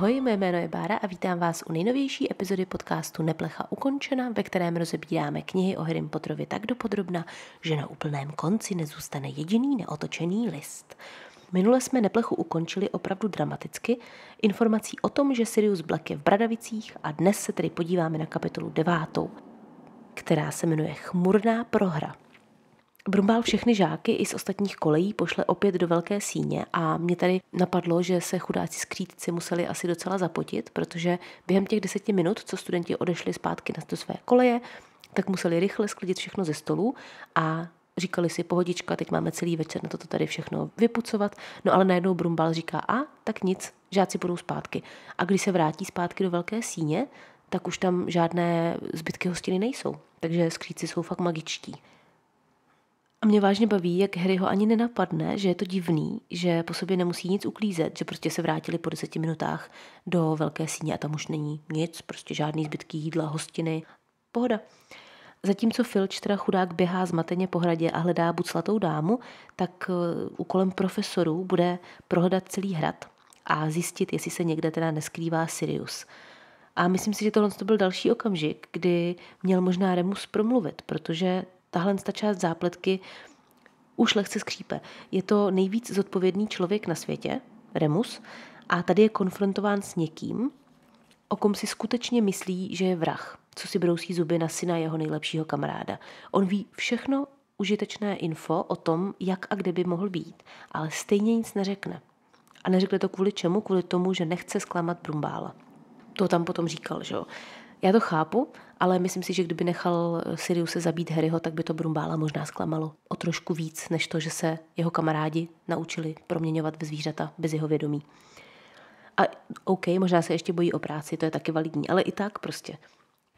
Ahoj, moje jméno je Bára a vítám vás u nejnovější epizody podcastu Neplecha ukončena, ve kterém rozebíráme knihy o Harrym Potterovi tak dopodrobna, že na úplném konci nezůstane jediný neotočený list. Minule jsme Neplechu ukončili opravdu dramaticky informací o tom, že Sirius Black je v Bradavicích a dnes se tedy podíváme na kapitolu devátou, která se jmenuje Chmurná prohra. Brumbál všechny žáky i z ostatních kolejí pošle opět do velké síně a mě tady napadlo, že se chudáci skrítci museli asi docela zapotit, protože během těch deseti minut, co studenti odešli zpátky na své koleje, tak museli rychle sklidit všechno ze stolu a říkali si, pohodička, teď máme celý večer na toto tady všechno vypucovat, no ale najednou Brumbal říká, a tak nic, žáci budou zpátky. A když se vrátí zpátky do velké síně, tak už tam žádné zbytky hostiny nejsou. Takže skříci jsou fakt magičtí. A mě vážně baví, jak Harry ho ani nenapadne, že je to divný, že po sobě nemusí nic uklízet, že prostě se vrátili po deseti minutách do velké síně a tam už není nic, prostě žádný zbytky jídla, hostiny. Pohoda. Zatímco Filč, teda chudák, běhá zmateně po hradě a hledá buclatou dámu, tak eh, úkolem profesorů bude prohledat celý hrad a zjistit, jestli se někde teda neskrývá Sirius. A myslím si, že tohle to byl další okamžik, kdy měl možná Remus promluvit, protože tahle ta část zápletky už lehce skřípe. Je to nejvíc zodpovědný člověk na světě, Remus, a tady je konfrontován s někým, o kom si skutečně myslí, že je vrah, co si brousí zuby na syna jeho nejlepšího kamaráda. On ví všechno užitečné info o tom, jak a kde by mohl být, ale stejně nic neřekne. A neřekne to kvůli čemu? Kvůli tomu, že nechce zklamat Brumbála. To tam potom říkal, že jo. Já to chápu, ale myslím si, že kdyby nechal Siriuse zabít Harryho, tak by to Brumbála možná zklamalo o trošku víc, než to, že se jeho kamarádi naučili proměňovat ve zvířata bez jeho vědomí. A OK, možná se ještě bojí o práci, to je taky validní, ale i tak prostě.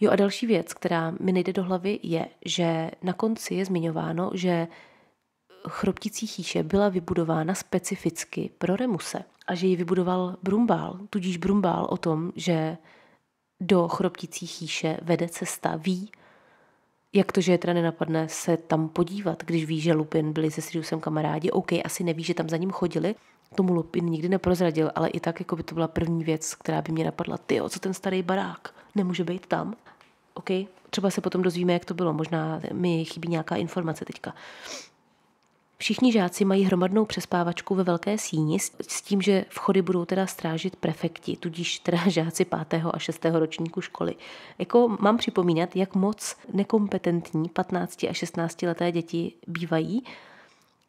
Jo a další věc, která mi nejde do hlavy, je, že na konci je zmiňováno, že chropticí chýše byla vybudována specificky pro Remuse a že ji vybudoval Brumbál, tudíž Brumbál o tom, že do chropticí chýše vede cesta, ví, jak to, že je teda nenapadne se tam podívat, když ví, že Lupin byli se Siriusem kamarádi. OK, asi neví, že tam za ním chodili, tomu Lupin nikdy neprozradil, ale i tak jako by to byla první věc, která by mě napadla. Ty, co ten starý barák, nemůže být tam. OK, třeba se potom dozvíme, jak to bylo, možná mi chybí nějaká informace teďka. Všichni žáci mají hromadnou přespávačku ve velké síni s tím, že vchody budou teda strážit prefekti, tudíž teda žáci 5. a 6. ročníku školy. Jako mám připomínat, jak moc nekompetentní 15 a 16 leté děti bývají.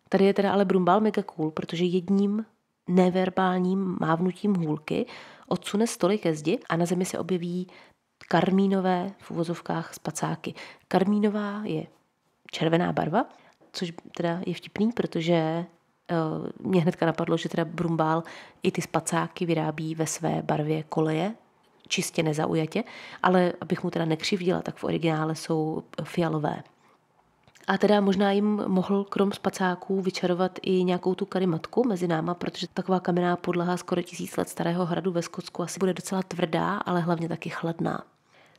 Tady je teda ale Brumbal mega cool, protože jedním neverbálním mávnutím hůlky odsune stoly ke zdi a na zemi se objeví karmínové v uvozovkách spacáky. Karmínová je červená barva což teda je vtipný, protože uh, mě hnedka napadlo, že teda Brumbál i ty spacáky vyrábí ve své barvě koleje, čistě nezaujatě, ale abych mu teda nekřivdila, tak v originále jsou fialové. A teda možná jim mohl krom spacáků vyčarovat i nějakou tu karimatku mezi náma, protože taková kamenná podlaha skoro tisíc let starého hradu ve Skotsku asi bude docela tvrdá, ale hlavně taky chladná.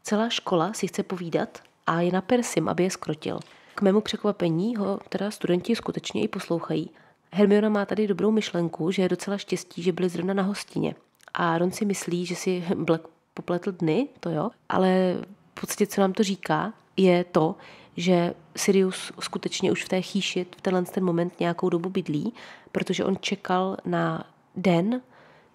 Celá škola si chce povídat a je na Persim, aby je skrotil. K mému překvapení ho teda studenti skutečně i poslouchají. Hermiona má tady dobrou myšlenku, že je docela štěstí, že byli zrovna na hostině. A Ron si myslí, že si Black popletl dny, to jo, ale v podstatě, co nám to říká, je to, že Sirius skutečně už v té chýši v tenhle ten moment nějakou dobu bydlí, protože on čekal na den,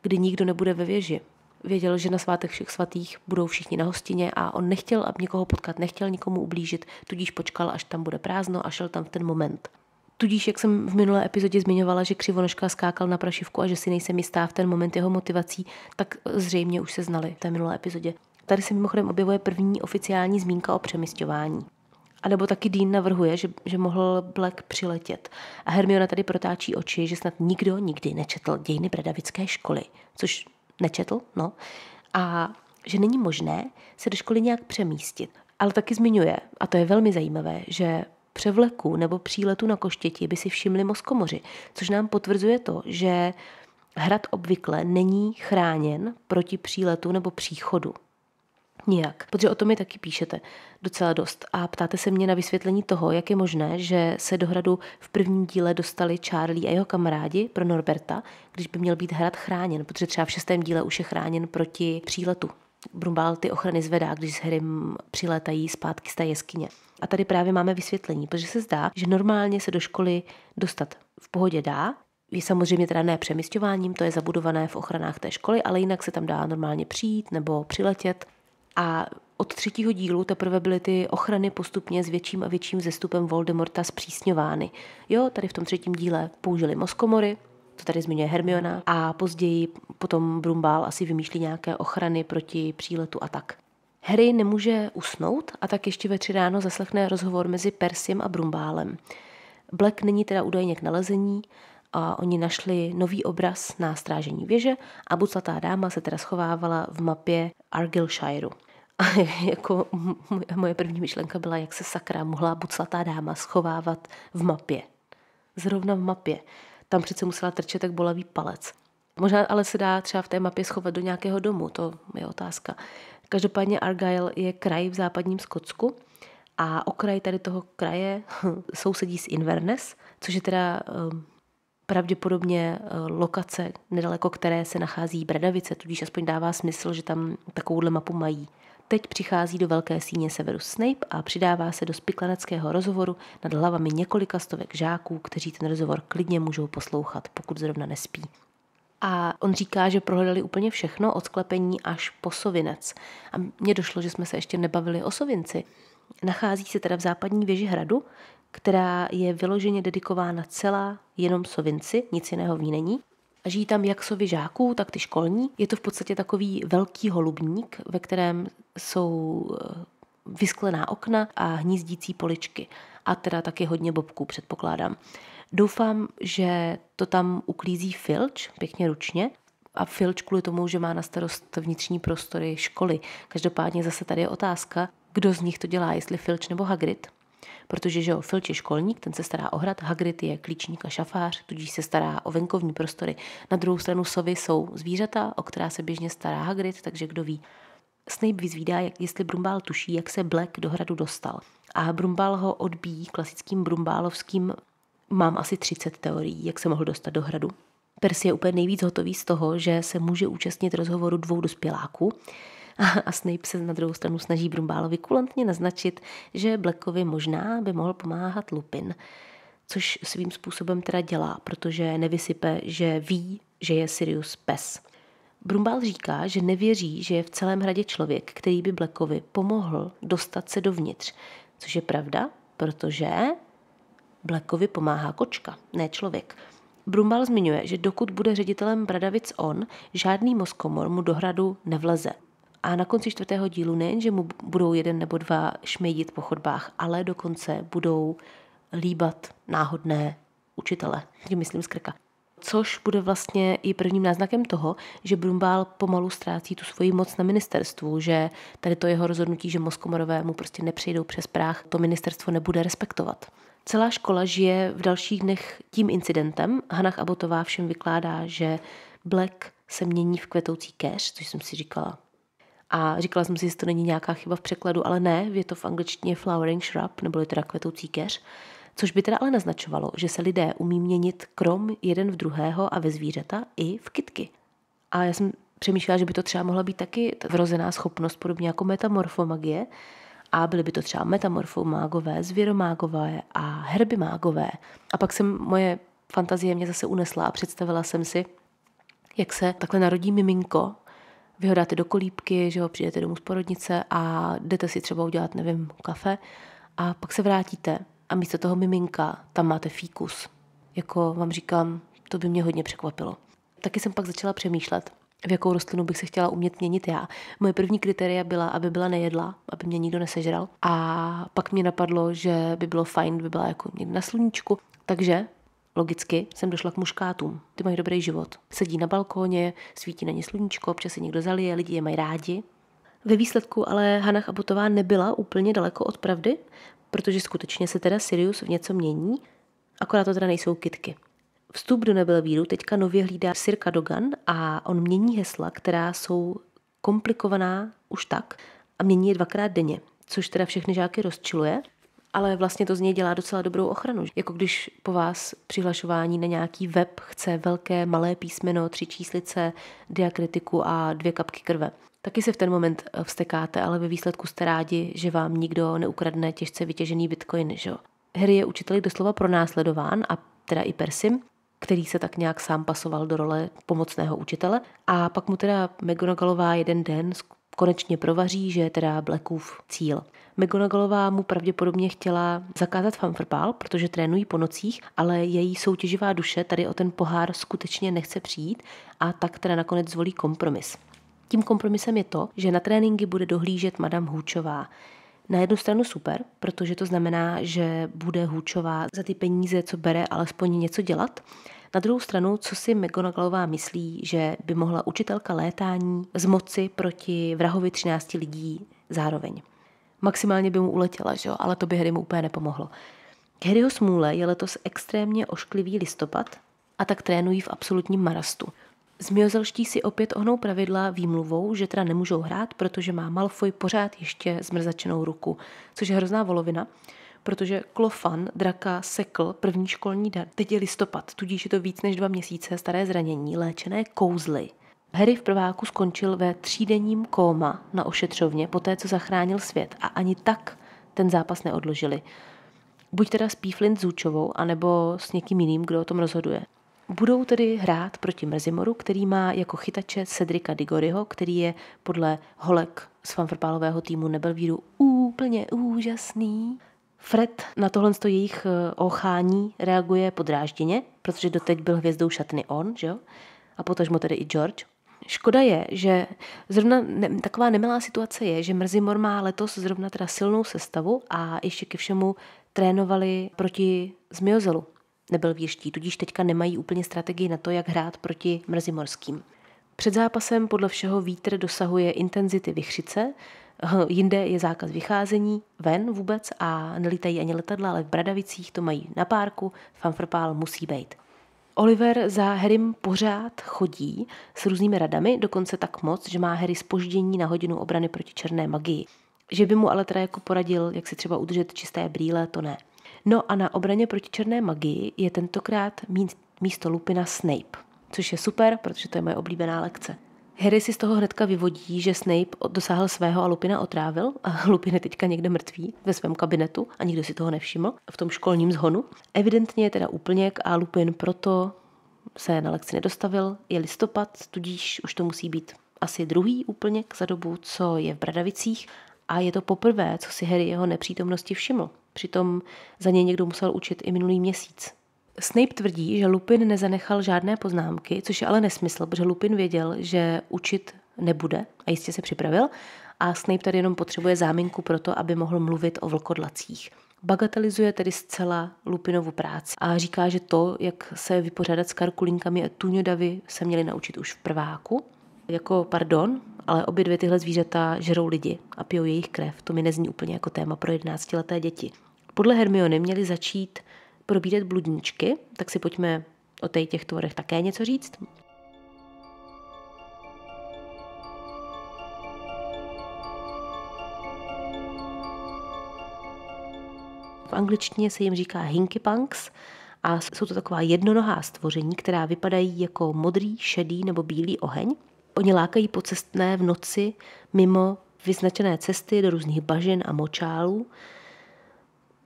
kdy nikdo nebude ve věži věděl, že na svátek všech svatých budou všichni na hostině a on nechtěl aby někoho potkat, nechtěl nikomu ublížit, tudíž počkal, až tam bude prázdno a šel tam v ten moment. Tudíž, jak jsem v minulé epizodě zmiňovala, že křivonožka skákal na prašivku a že si nejsem jistá v ten moment jeho motivací, tak zřejmě už se znali v té minulé epizodě. Tady se mimochodem objevuje první oficiální zmínka o přemysťování. A nebo taky Dean navrhuje, že, že mohl Black přiletět. A Hermiona tady protáčí oči, že snad nikdo nikdy nečetl dějiny Bradavické školy, což nečetl, no, a že není možné se do školy nějak přemístit. Ale taky zmiňuje, a to je velmi zajímavé, že převleku nebo příletu na koštěti by si všimli moskomoři, což nám potvrzuje to, že hrad obvykle není chráněn proti příletu nebo příchodu. Nijak, protože o tom mi taky píšete docela dost a ptáte se mě na vysvětlení toho, jak je možné, že se do hradu v prvním díle dostali Charlie a jeho kamarádi pro Norberta, když by měl být hrad chráněn, protože třeba v šestém díle už je chráněn proti příletu. Brumbál ty ochrany zvedá, když s Harrym přilétají zpátky z té jeskyně. A tady právě máme vysvětlení, protože se zdá, že normálně se do školy dostat v pohodě dá, je samozřejmě teda ne přemysťováním, to je zabudované v ochranách té školy, ale jinak se tam dá normálně přijít nebo přiletět. A od třetího dílu teprve byly ty ochrany postupně s větším a větším zestupem Voldemorta zpřísňovány. Jo, tady v tom třetím díle použili moskomory, to tady zmiňuje Hermiona, a později potom Brumbál asi vymýšlí nějaké ochrany proti příletu a tak. Harry nemůže usnout a tak ještě ve tři ráno zaslechne rozhovor mezi Persiem a Brumbálem. Black není teda údajně k nalezení, a oni našli nový obraz na strážení věže a buclatá dáma se teda schovávala v mapě Argyllshireu. A jako moje první myšlenka byla, jak se sakra mohla buclatá dáma schovávat v mapě. Zrovna v mapě. Tam přece musela trčet tak bolavý palec. Možná ale se dá třeba v té mapě schovat do nějakého domu, to je otázka. Každopádně Argyle je kraj v západním Skotsku a okraj tady toho kraje sousedí s Inverness, což je teda um, pravděpodobně eh, lokace, nedaleko které se nachází Bradavice, tudíž aspoň dává smysl, že tam takovouhle mapu mají. Teď přichází do velké síně Severus Snape a přidává se do spiklaneckého rozhovoru nad hlavami několika stovek žáků, kteří ten rozhovor klidně můžou poslouchat, pokud zrovna nespí. A on říká, že prohledali úplně všechno od sklepení až po sovinec. A mně došlo, že jsme se ještě nebavili o sovinci. Nachází se teda v západní věži hradu, která je vyloženě dedikována celá jenom sovinci, nic jiného v ní není. A žijí tam jak sovy žáků, tak ty školní. Je to v podstatě takový velký holubník, ve kterém jsou eh, vysklená okna a hnízdící poličky. A teda taky hodně bobků, předpokládám. Doufám, že to tam uklízí Filč pěkně ručně a Filč kvůli tomu, že má na starost vnitřní prostory školy. Každopádně zase tady je otázka, kdo z nich to dělá, jestli Filč nebo Hagrid. Protože že jo, Filč je školník, ten se stará o hrad, Hagrid je klíčník a šafář, tudíž se stará o venkovní prostory. Na druhou stranu sovy jsou zvířata, o která se běžně stará Hagrid, takže kdo ví. Snape vyzvídá, jak, jestli Brumbál tuší, jak se Black do hradu dostal. A Brumbál ho odbíjí klasickým brumbálovským Mám asi 30 teorií, jak se mohl dostat do hradu. Percy je úplně nejvíc hotový z toho, že se může účastnit rozhovoru dvou dospěláků, a Snape se na druhou stranu snaží Brumbálovi kulantně naznačit, že Blackovi možná by mohl pomáhat Lupin, což svým způsobem teda dělá, protože nevysype, že ví, že je Sirius pes. Brumbál říká, že nevěří, že je v celém hradě člověk, který by Blackovi pomohl dostat se dovnitř, což je pravda, protože Blackovi pomáhá kočka, ne člověk. Brumbal zmiňuje, že dokud bude ředitelem Bradavic on, žádný moskomor mu do hradu nevleze. A na konci čtvrtého dílu nejen, že mu budou jeden nebo dva šmejdit po chodbách, ale dokonce budou líbat náhodné učitele, tím myslím skrka. Což bude vlastně i prvním náznakem toho, že Brumbál pomalu ztrácí tu svoji moc na ministerstvu, že tady to jeho rozhodnutí, že Moskomorové mu prostě nepřejdou přes práh, to ministerstvo nebude respektovat. Celá škola žije v dalších dnech tím incidentem. Hanach Abotová všem vykládá, že Black se mění v kvetoucí keř, což jsem si říkala, a říkala jsem si, jestli to není nějaká chyba v překladu, ale ne, je to v angličtině flowering shrub, neboli teda kvetoucí keř, což by teda ale naznačovalo, že se lidé umí měnit krom jeden v druhého a ve zvířata i v kitky. A já jsem přemýšlela, že by to třeba mohla být taky vrozená schopnost, podobně jako metamorfomagie, a byly by to třeba metamorfomágové, zvěromágové a herbimágové. A pak jsem moje fantazie mě zase unesla a představila jsem si, jak se takhle narodí miminko vy ho dáte do kolípky, že ho přijdete domů z porodnice a jdete si třeba udělat, nevím, kafe a pak se vrátíte a místo toho miminka tam máte fíkus. Jako vám říkám, to by mě hodně překvapilo. Taky jsem pak začala přemýšlet, v jakou rostlinu bych se chtěla umět měnit já. Moje první kritéria byla, aby byla nejedla, aby mě nikdo nesežral. A pak mě napadlo, že by bylo fajn, by byla jako někde na sluníčku. Takže Logicky jsem došla k muškátům. Ty mají dobrý život. Sedí na balkóně, svítí na ně sluníčko, občas se někdo zalije, lidi je mají rádi. Ve výsledku ale Hana Chabutová nebyla úplně daleko od pravdy, protože skutečně se teda Sirius v něco mění, akorát to teda nejsou kitky. Vstup do Nebelvíru teďka nově hlídá Sir Cadogan a on mění hesla, která jsou komplikovaná už tak a mění je dvakrát denně, což teda všechny žáky rozčiluje, ale vlastně to z něj dělá docela dobrou ochranu. Jako když po vás přihlašování na nějaký web chce velké, malé písmeno, tři číslice, diakritiku a dvě kapky krve. Taky se v ten moment eh, vstekáte, ale ve výsledku jste rádi, že vám nikdo neukradne těžce vytěžený bitcoin. Že? Harry je učitel doslova pronásledován a teda i Persim, který se tak nějak sám pasoval do role pomocného učitele. A pak mu teda McGonagallová jeden den konečně provaří, že je teda Blackův cíl. McGonagallová mu pravděpodobně chtěla zakázat fanfrpál, protože trénují po nocích, ale její soutěživá duše tady o ten pohár skutečně nechce přijít a tak teda nakonec zvolí kompromis. Tím kompromisem je to, že na tréninky bude dohlížet Madame Hůčová. Na jednu stranu super, protože to znamená, že bude Hůčová za ty peníze, co bere, alespoň něco dělat. Na druhou stranu, co si McGonagallová myslí, že by mohla učitelka létání z moci proti vrahovi 13 lidí zároveň. Maximálně by mu uletěla, že jo? ale to by Harry mu úplně nepomohlo. Harryho smůle je letos extrémně ošklivý listopad a tak trénují v absolutním marastu. Zmiozelští si opět ohnou pravidla výmluvou, že teda nemůžou hrát, protože má Malfoy pořád ještě zmrzačenou ruku, což je hrozná volovina, protože Klofan draka sekl první školní den. Teď je listopad, tudíž je to víc než dva měsíce staré zranění, léčené kouzly. Harry v prváku skončil ve třídenním kóma na ošetřovně poté, co zachránil svět a ani tak ten zápas neodložili. Buď teda s Píflint Zúčovou, anebo s někým jiným, kdo o tom rozhoduje. Budou tedy hrát proti Mrzimoru, který má jako chytače Cedrika Digoryho, který je podle holek z fanfrpálového týmu Nebelvíru úplně úžasný. Fred na tohle jejich eh, ochání reaguje podrážděně, protože doteď byl hvězdou šatny on, že jo? A potažmo tedy i George. Škoda je, že zrovna ne, taková nemilá situace je, že Mrzimor má letos zrovna teda silnou sestavu a ještě ke všemu trénovali proti Zmiozelu, nebyl věští, tudíž teďka nemají úplně strategii na to, jak hrát proti mrzimorským. Před zápasem podle všeho vítr dosahuje intenzity vychřice, jinde je zákaz vycházení ven vůbec a nelítají ani letadla, ale v Bradavicích to mají na párku, fanfrpál musí být. Oliver za Harrym pořád chodí s různými radami, dokonce tak moc, že má Harry spoždění na hodinu obrany proti černé magii. Že by mu ale teda jako poradil, jak si třeba udržet čisté brýle, to ne. No a na obraně proti černé magii je tentokrát místo Lupina Snape, což je super, protože to je moje oblíbená lekce. Harry si z toho hnedka vyvodí, že Snape dosáhl svého a Lupina otrávil a Lupin je teďka někde mrtvý ve svém kabinetu a nikdo si toho nevšiml v tom školním zhonu. Evidentně je teda úplněk a Lupin proto se na lekci nedostavil. Je listopad, tudíž už to musí být asi druhý úplněk za dobu, co je v Bradavicích a je to poprvé, co si Harry jeho nepřítomnosti všiml. Přitom za něj někdo musel učit i minulý měsíc. Snape tvrdí, že Lupin nezanechal žádné poznámky, což je ale nesmysl, protože Lupin věděl, že učit nebude a jistě se připravil a Snape tady jenom potřebuje záminku pro to, aby mohl mluvit o vlkodlacích. Bagatelizuje tedy zcela Lupinovu práci a říká, že to, jak se vypořádat s karkulinkami a tuňodavy, se měli naučit už v prváku. Jako pardon, ale obě dvě tyhle zvířata žerou lidi a pijou jejich krev. To mi nezní úplně jako téma pro 11-leté děti. Podle Hermiony měli začít probírat bludničky, tak si pojďme o těch tvorech také něco říct. V angličtině se jim říká hinky punks a jsou to taková jednonohá stvoření, která vypadají jako modrý, šedý nebo bílý oheň. Oni lákají pocestné v noci mimo vyznačené cesty do různých bažin a močálů,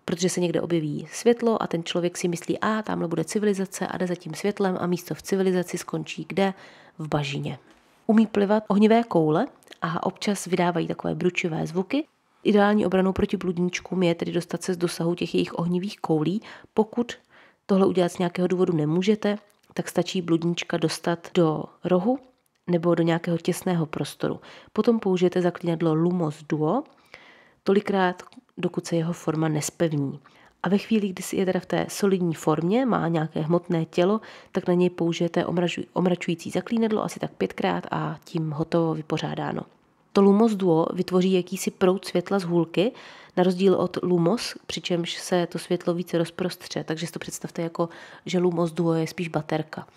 protože se někde objeví světlo a ten člověk si myslí, a tamhle bude civilizace a jde za tím světlem a místo v civilizaci skončí kde? V bažině. Umí plivat ohnivé koule a občas vydávají takové bručivé zvuky. Ideální obranou proti bludníčkům je tedy dostat se z dosahu těch jejich ohnivých koulí. Pokud tohle udělat z nějakého důvodu nemůžete, tak stačí bludníčka dostat do rohu nebo do nějakého těsného prostoru. Potom použijete zaklínadlo Lumos Duo, tolikrát, dokud se jeho forma nespevní. A ve chvíli, kdy si je teda v té solidní formě, má nějaké hmotné tělo, tak na něj použijete omračující zaklínadlo asi tak pětkrát a tím hotovo vypořádáno. To Lumos Duo vytvoří jakýsi proud světla z hůlky, na rozdíl od Lumos, přičemž se to světlo více rozprostře, takže si to představte jako, že Lumos Duo je spíš baterka.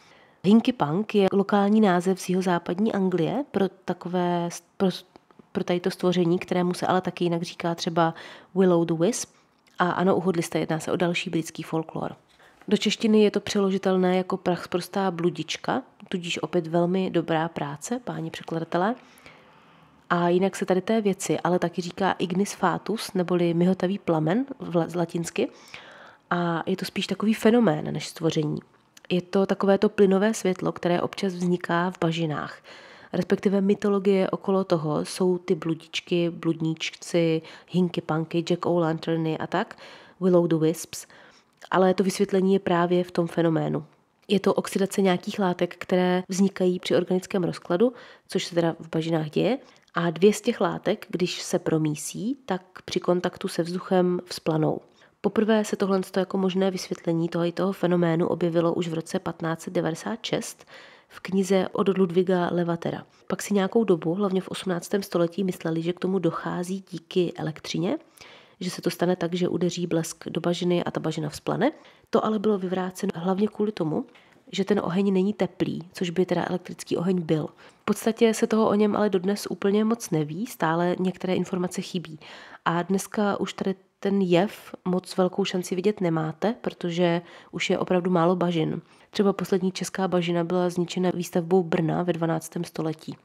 Hinky Punk je lokální název z jeho západní Anglie pro takové pro pro tady to stvoření, kterému se ale taky jinak říká třeba Willow the Wisp. A ano, uhodli jste, jedná se o další britský folklor. Do češtiny je to přeložitelné jako prachsprostá bludička, tudíž opět velmi dobrá práce, páni překladatelé. A jinak se tady té věci ale taky říká ignis fatus, neboli myhotavý plamen z latinsky. A je to spíš takový fenomén než stvoření. Je to takové to plynové světlo, které občas vzniká v bažinách. Respektive mytologie okolo toho jsou ty bludičky, bludníčci, hinky punky, Jack O'Lanterny a tak, Willow the Wisps. Ale to vysvětlení je právě v tom fenoménu. Je to oxidace nějakých látek, které vznikají při organickém rozkladu, což se teda v bažinách děje. A dvě z těch látek, když se promísí, tak při kontaktu se vzduchem vzplanou. Poprvé se tohle jako možné vysvětlení toho, toho fenoménu objevilo už v roce 1596 v knize od Ludviga Levatera. Pak si nějakou dobu, hlavně v 18. století, mysleli, že k tomu dochází díky elektřině, že se to stane tak, že udeří blesk do bažiny a ta bažina vzplane. To ale bylo vyvráceno hlavně kvůli tomu, že ten oheň není teplý, což by teda elektrický oheň byl. V podstatě se toho o něm ale dodnes úplně moc neví, stále některé informace chybí. A dneska už tady ten jev moc velkou šanci vidět nemáte, protože už je opravdu málo bažin. Třeba poslední česká bažina byla zničena výstavbou Brna ve 12. století.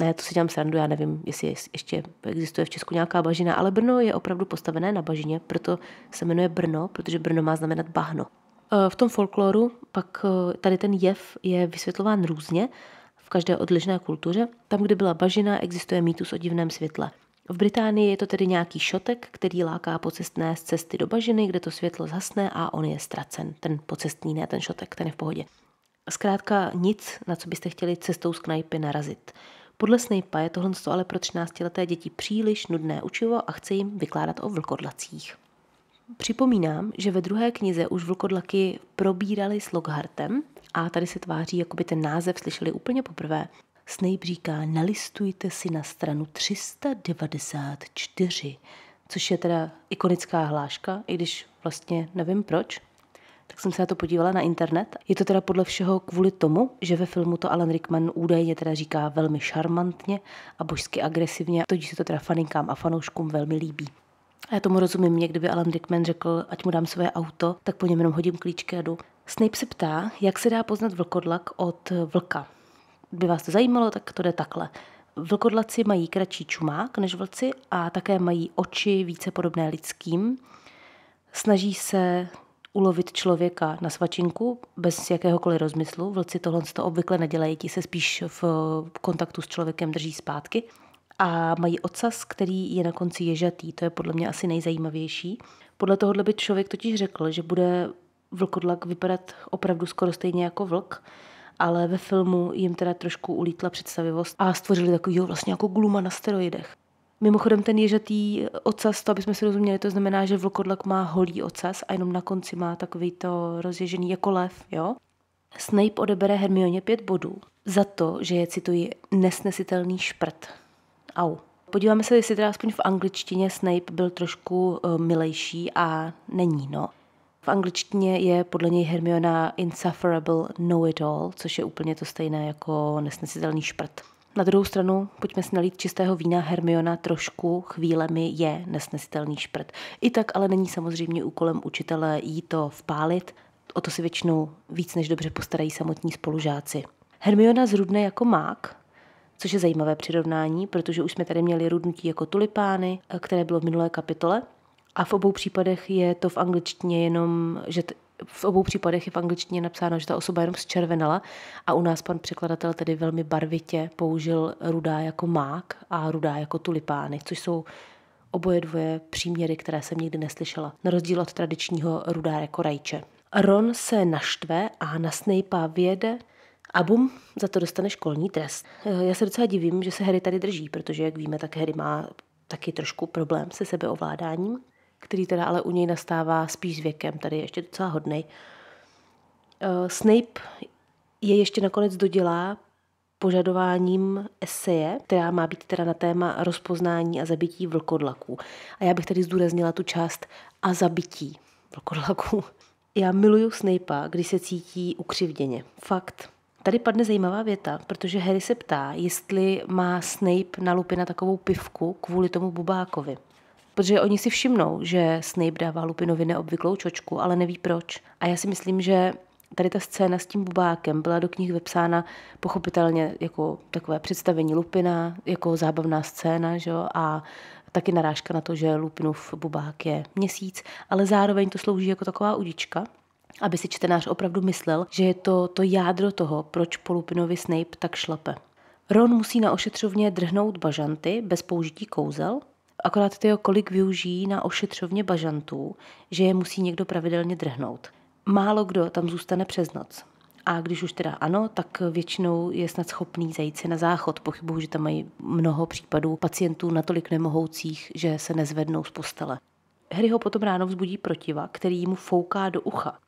Ne, to si dělám srandu, já nevím, jestli ještě existuje v Česku nějaká bažina, ale Brno je opravdu postavené na bažině, proto se jmenuje Brno, protože Brno má znamenat bahno. E, v tom folkloru pak e, tady ten jev je vysvětlován různě v každé odlišné kultuře. Tam, kde byla bažina, existuje mýtus o divném světle. V Británii je to tedy nějaký šotek, který láká pocestné z cesty do bažiny, kde to světlo zhasne a on je ztracen. Ten pocestný, ne ten šotek, ten je v pohodě. Zkrátka nic, na co byste chtěli cestou z knajpy narazit. Podle Snape'a je tohle ale pro 13-leté děti příliš nudné učivo a chce jim vykládat o vlkodlacích. Připomínám, že ve druhé knize už vlkodlaky probírali s Lockhartem a tady se tváří, jako by ten název slyšeli úplně poprvé. Snape říká, nalistujte si na stranu 394, což je teda ikonická hláška, i když vlastně nevím proč, tak jsem se na to podívala na internet. Je to teda podle všeho kvůli tomu, že ve filmu to Alan Rickman údajně teda říká velmi šarmantně a božsky agresivně, tudíž se to teda faninkám a fanouškům velmi líbí. A já tomu rozumím, mě kdyby Alan Rickman řekl, ať mu dám své auto, tak po něm jenom hodím klíčky a jdu. Snape se ptá, jak se dá poznat vlkodlak od vlka by vás to zajímalo, tak to jde takhle. Vlkodlaci mají kratší čumák než vlci a také mají oči více podobné lidským. Snaží se ulovit člověka na svačinku bez jakéhokoliv rozmyslu. Vlci tohle to obvykle nedělají, ti se spíš v kontaktu s člověkem drží zpátky. A mají ocas, který je na konci ježatý, to je podle mě asi nejzajímavější. Podle tohohle by člověk totiž řekl, že bude vlkodlak vypadat opravdu skoro stejně jako vlk, ale ve filmu jim teda trošku ulítla představivost a stvořili takový vlastně jako gluma na steroidech. Mimochodem ten ježatý ocas, to aby jsme si rozuměli, to znamená, že vlkodlak má holý ocas a jenom na konci má takový to rozježený jako lev, jo? Snape odebere Hermioně pět bodů za to, že je, cituji, nesnesitelný šprt. Au. Podíváme se, jestli teda aspoň v angličtině Snape byl trošku uh, milejší a není, no. V angličtině je podle něj Hermiona insufferable know-it-all, což je úplně to stejné jako nesnesitelný šprt. Na druhou stranu, pojďme si nalít čistého vína, Hermiona trošku chvílemi je nesnesitelný šprt. I tak ale není samozřejmě úkolem učitele jí to vpálit, o to si většinou víc než dobře postarají samotní spolužáci. Hermiona zrudne jako mák, což je zajímavé přirovnání, protože už jsme tady měli rudnutí jako tulipány, které bylo v minulé kapitole, a v obou případech je to v angličtině jenom, že t- v obou případech je v angličtině napsáno, že ta osoba jenom zčervenala a u nás pan překladatel tedy velmi barvitě použil rudá jako mák a rudá jako tulipány, což jsou oboje dvoje příměry, které jsem nikdy neslyšela, na rozdíl od tradičního rudá jako rajče. Ron se naštve a na Snape'a vyjede a bum, za to dostane školní trest. Já se docela divím, že se Harry tady drží, protože, jak víme, tak Harry má taky trošku problém se sebeovládáním který teda ale u něj nastává spíš s věkem, tady je ještě docela hodnej. Uh, Snape je ještě nakonec dodělá požadováním eseje, která má být teda na téma rozpoznání a zabití vlkodlaků. A já bych tady zdůraznila tu část a zabití vlkodlaků. Já miluju Snape'a, když se cítí ukřivděně. Fakt. Tady padne zajímavá věta, protože Harry se ptá, jestli má Snape na Lupina takovou pivku kvůli tomu Bubákovi. Protože oni si všimnou, že Snape dává Lupinovi neobvyklou čočku, ale neví proč. A já si myslím, že tady ta scéna s tím bubákem byla do knih vepsána pochopitelně jako takové představení Lupina, jako zábavná scéna, že? a taky narážka na to, že Lupinův bubák je měsíc, ale zároveň to slouží jako taková udička, aby si čtenář opravdu myslel, že je to to jádro toho, proč po Lupinovi Snape tak šlape. Ron musí na ošetřovně drhnout bažanty bez použití kouzel, akorát ty kolik využijí na ošetřovně bažantů, že je musí někdo pravidelně drhnout. Málo kdo tam zůstane přes noc. A když už teda ano, tak většinou je snad schopný zajít si na záchod. Pochybuju, že tam mají mnoho případů pacientů natolik nemohoucích, že se nezvednou z postele. Harry ho potom ráno vzbudí protiva, který mu fouká do ucha.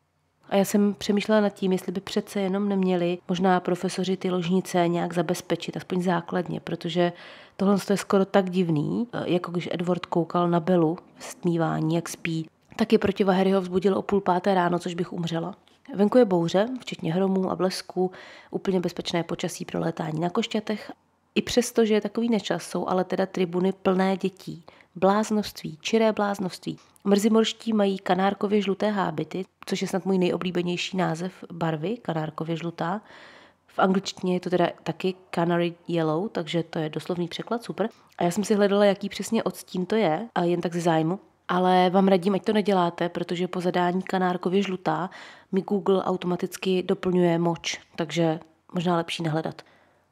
A já jsem přemýšlela nad tím, jestli by přece jenom neměli možná profesoři ty ložnice nějak zabezpečit, aspoň základně, protože tohle je skoro tak divný, jako když Edward koukal na Belu v stmívání, jak spí. Taky protiva Harryho vzbudil o půl páté ráno, což bych umřela. Venku je bouře, včetně hromů a blesků, úplně bezpečné počasí pro létání na košťatech. I přesto, že je takový nečas, jsou ale teda tribuny plné dětí. Bláznovství, čiré bláznovství. Mrzimorští mají kanárkově žluté hábity, což je snad můj nejoblíbenější název barvy, kanárkově žlutá. V angličtině je to teda taky Canary Yellow, takže to je doslovný překlad, super. A já jsem si hledala, jaký přesně odstín to je, a jen tak ze zájmu. Ale vám radím, ať to neděláte, protože po zadání kanárkově žlutá mi Google automaticky doplňuje moč, takže možná lepší nehledat.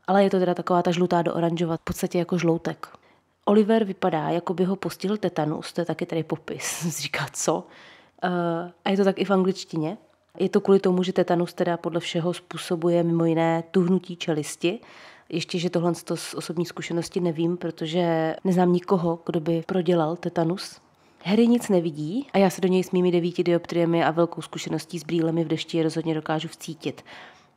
Ale je to teda taková ta žlutá do oranžova, v podstatě jako žloutek. Oliver vypadá, jako by ho postihl tetanus, to je taky tady popis. Říká, co? Uh, a je to tak i v angličtině. Je to kvůli tomu, že tetanus teda podle všeho způsobuje mimo jiné tuhnutí čelisti. Ještě, že tohle z osobní zkušenosti nevím, protože neznám nikoho, kdo by prodělal tetanus. Harry nic nevidí a já se do něj s mými devíti dioptriemi a velkou zkušeností s brýlemi v dešti rozhodně dokážu vcítit.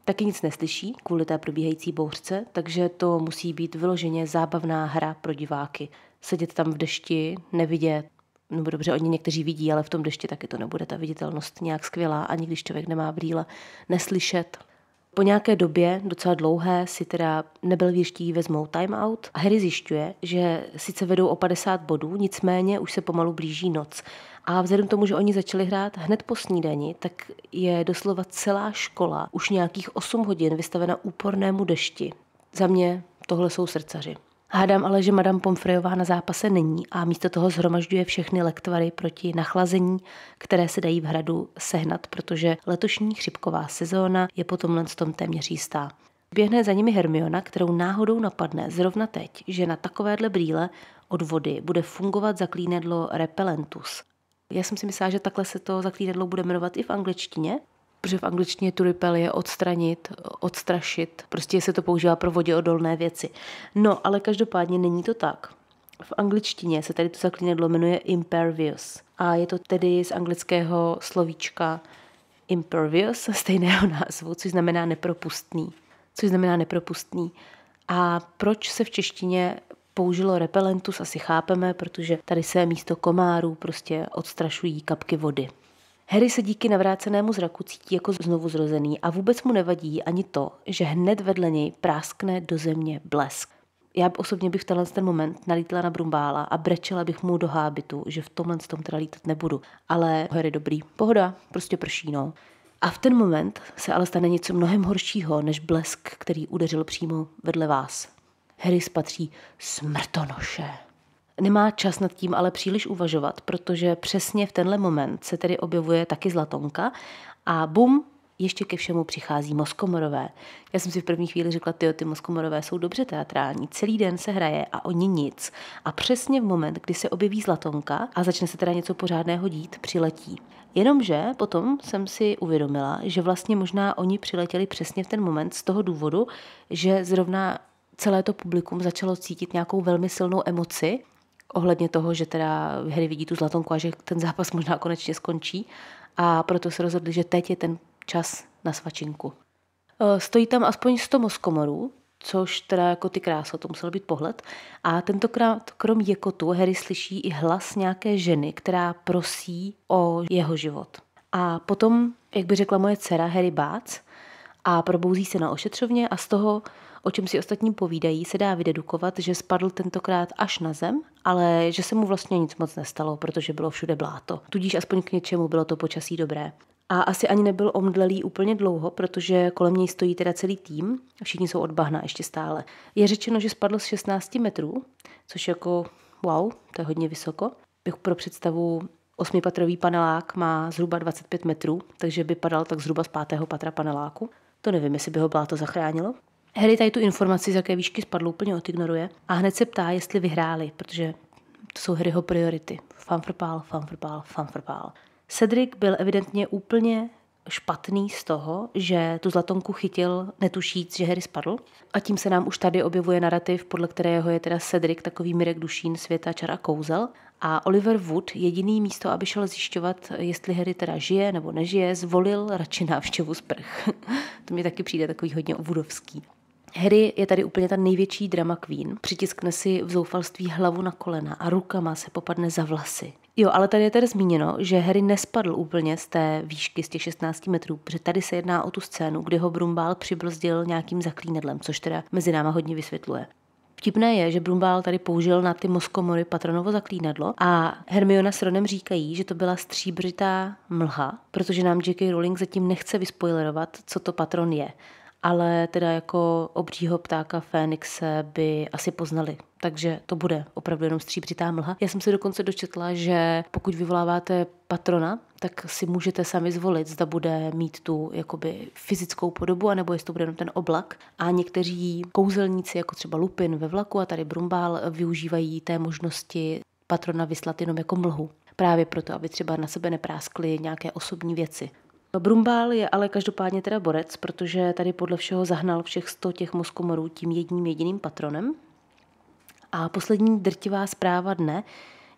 Taky nic neslyší kvůli té probíhající bouřce, takže to musí být vyloženě zábavná hra pro diváky. Sedět tam v dešti, nevidět, nebo dobře, oni někteří vidí, ale v tom dešti taky to nebude ta viditelnost nějak skvělá, ani když člověk nemá brýle, neslyšet. Po nějaké době, docela dlouhé, si teda nebelvěští vezmou timeout a Harry zjišťuje, že sice vedou o 50 bodů, nicméně už se pomalu blíží noc. A vzhledem k tomu, že oni začali hrát hned po snídani, tak je doslova celá škola už nějakých 8 hodin vystavena úpornému dešti. Za mě tohle jsou srdcaři. Hádám ale, že Madame Pomfreyová na zápase není a místo toho zhromažďuje všechny lektvary proti nachlazení, které se dají v hradu sehnat, protože letošní chřipková sezóna je po tomhle tom téměř jistá. Běhne za nimi Hermiona, kterou náhodou napadne zrovna teď, že na takovéhle brýle od vody bude fungovat zaklínedlo Repelentus. Já jsem si myslela, že takhle se to zaklínedlo bude jmenovat i v angličtině, protože v angličtině to repel je odstranit, odstrašit, prostě se to používá pro odolné věci. No, ale každopádně není to tak. V angličtině se tady to zaklínedlo jmenuje impervious a je to tedy z anglického slovíčka impervious, stejného názvu, což znamená nepropustný. Což znamená nepropustný. A proč se v češtině použilo repelentus, asi chápeme, protože tady se místo komárů prostě odstrašují kapky vody. Harry se díky navrácenému zraku cítí jako znovu zrozený a vůbec mu nevadí ani to, že hned vedle něj práskne do země blesk. Já osobně bych v tenhle ten moment nalítla na Brumbála a brečela bych mu do hábitu, že v tomhle tom teda lítat nebudu. Ale Harry dobrý, pohoda, prostě prší, no. A v ten moment se ale stane něco mnohem horšího než blesk, který udeřil přímo vedle vás. Harry spatří smrtonoše. Nemá čas nad tím ale příliš uvažovat, protože přesně v tenhle moment se tedy objevuje taky Zlatonka a bum, ještě ke všemu přichází Moskomorové. Já jsem si v první chvíli řekla, ty ty Moskomorové jsou dobře teatrální, celý den se hraje a oni nic. A přesně v moment, kdy se objeví Zlatonka a začne se teda něco pořádného dít, přiletí. Jenomže potom jsem si uvědomila, že vlastně možná oni přiletěli přesně v ten moment z toho důvodu, že zrovna celé to publikum začalo cítit nějakou velmi silnou emoci ohledně toho, že teda Harry vidí tu zlatonku a že ten zápas možná konečně skončí a proto se rozhodli, že teď je ten čas na svačinku. E, stojí tam aspoň 100 moskomorů, což teda jako ty krása, to musel být pohled. A tentokrát krom jekotu Harry slyší i hlas nějaké ženy, která prosí o jeho život. A potom, jak by řekla moje dcera Harry Bác, a probouzí se na ošetřovně a z toho, o čem si ostatní povídají, se dá vydedukovat, že spadl tentokrát až na zem, ale že se mu vlastně nic moc nestalo, protože bylo všude bláto. Tudíž aspoň k něčemu bylo to počasí dobré. A asi ani nebyl omdlelý úplně dlouho, protože kolem něj stojí teda celý tým. Všichni jsou od bahna ještě stále. Je řečeno, že spadl z 16 metrů, což jako wow, to je hodně vysoko. Pro představu osmipatrový panelák má zhruba 25 metrů, takže by padal tak zhruba z pátého patra paneláku. To nevím, jestli by ho bláto zachránilo. Harry tady tu informaci, z jaké výšky spadl, úplně odignoruje a hned se ptá, jestli vyhráli, protože to jsou Harryho priority. Fanfrpál, fanfrpál, fanfrpál. Cedric byl evidentně úplně špatný z toho, že tu zlatonku chytil netušíc, že Harry spadl. A tím se nám už tady objevuje narrativ, podle kterého je teda Cedric takový Mirek Dušín světa čar a kouzel. A Oliver Wood, jediný místo, aby šel zjišťovat, jestli Harry teda žije nebo nežije, zvolil radši návštěvu sprch. to mi taky přijde takový hodně Woodovský. Harry je tady úplně ta největší drama queen. Přitiskne si v zoufalství hlavu na kolena a rukama se popadne za vlasy. Jo, ale tady je tedy zmíněno, že Harry nespadl úplně z té výšky, z těch 16 metrů, protože tady se jedná o tu scénu, kdy ho Brumbál přibrzdil nějakým zaklínedlem, což teda mezi náma hodně vysvětluje. Vtipné je, že Brumbál tady použil na ty moskomory patronovo zaklínadlo a Hermiona s Ronem říkají, že to byla stříbřitá mlha, protože nám J.K. Rowling zatím nechce vyspoilerovat, co to patron je ale teda jako obřího ptáka Fénixe by asi poznali. Takže to bude opravdu jenom stříbřitá mlha. Já jsem se dokonce dočetla, že pokud vyvoláváte patrona, tak si můžete sami zvolit, zda bude mít tu jakoby fyzickou podobu, anebo jestli to bude jenom ten oblak. A někteří kouzelníci, jako třeba Lupin ve vlaku a tady Brumbál, využívají té možnosti patrona vyslat jenom jako mlhu. Právě proto, aby třeba na sebe nepráskly nějaké osobní věci. Brumbál je ale každopádně teda borec, protože tady podle všeho zahnal všech 100 těch moskomorů tím jedním jediným patronem. A poslední drtivá zpráva dne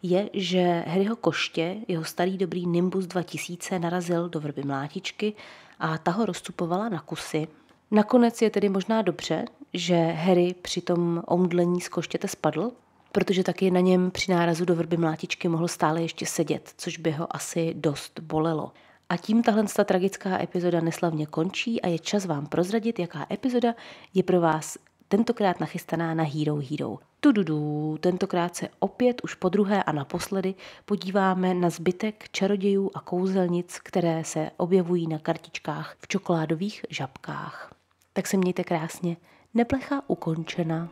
je, že Harryho koště, jeho starý dobrý Nimbus 2000, narazil do vrby mlátičky a ta ho rozcupovala na kusy. Nakonec je tedy možná dobře, že Harry při tom omdlení z koštěte spadl, protože taky na něm při nárazu do vrby mlátičky mohl stále ještě sedět, což by ho asi dost bolelo. A tím tahle tragická epizoda neslavně končí a je čas vám prozradit, jaká epizoda je pro vás tentokrát nachystaná na Hero Hero. Tududu, tentokrát se opět už po druhé a naposledy podíváme na zbytek čarodějů a kouzelnic, které se objevují na kartičkách v čokoládových žabkách. Tak se mějte krásně, neplecha ukončena.